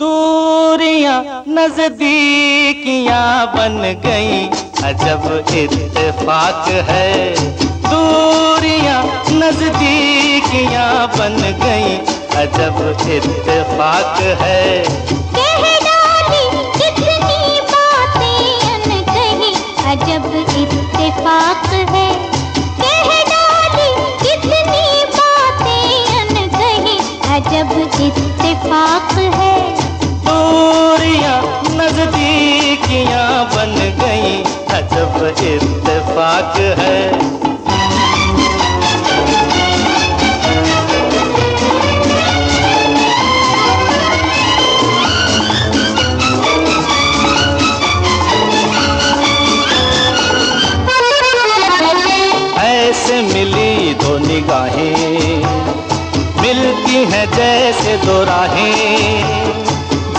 दूरियाँ नजदीकियाँ बन गई। अजब इत्तेफाक है। दूरियाँ नजदीकियाँ बन गई। अजब इत्तेफाक है। अजब इत्तेफाक है। कह डाली कितनी बातें अनकही अजब इत्तेफाक नजदीकियाँ बन गई अजब इत्तेफाक है। ऐसे मिली दो निगाहें, मिलती हैं जैसे दो राहें।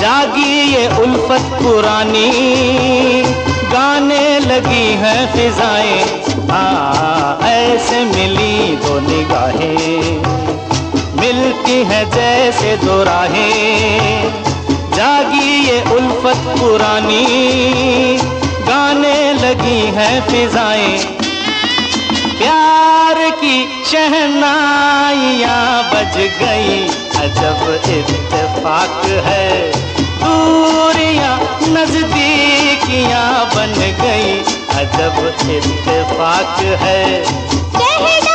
जागी ये उल्फत पुरानी। गाने लगी हैं फिजाएँ। हाँ ऐसे मिली दो निगाहें। मिलती है जैसे दो राहें। जागी ये उल्फत पुरानी। गाने लगी हैं फिजाएँ। प्यार की शहनाइयाँ बज गई। अजब इत्तेफाक है। दूरियाँ नजदीकियाँ बन गई अजब इत्तेफाक है।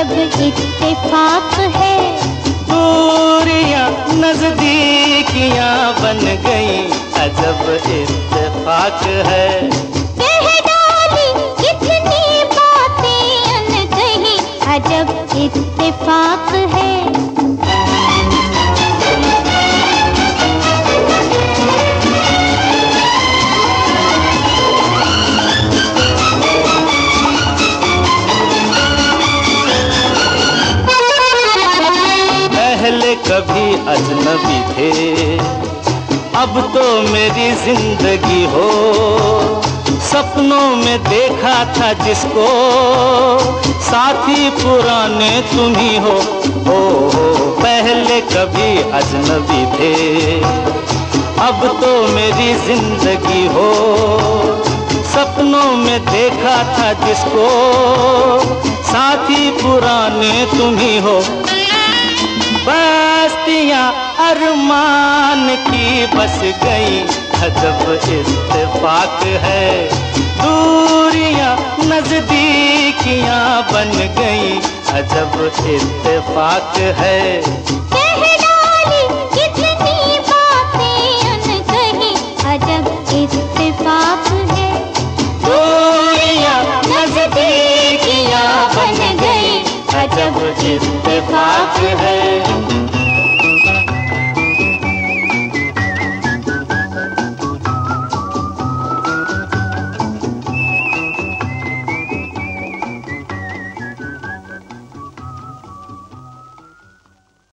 अजब इत्तेफाक है। दूरियाँ नजदीकियाँ बन गई अजब इत्तेफाक है। कह डाली कितनी बातें अनकही अजब इत्तेफाक है। कभी अजनबी थे। अब तो मेरी ज़िंदगी हो। सपनों में देखा था जिसको, साथी पुराने तुम ही हो। ओ हो, पहले कभी अजनबी थे। अब तो मेरी ज़िंदगी हो। सपनों में देखा था जिसको, साथी पुराने तुम ही हो। बस्तियाँ अरमान की बस गई। अजब इत्तेफाक है। दूरियाँ नजदीकियाँ बन गई। अजब इत्तेफाक है।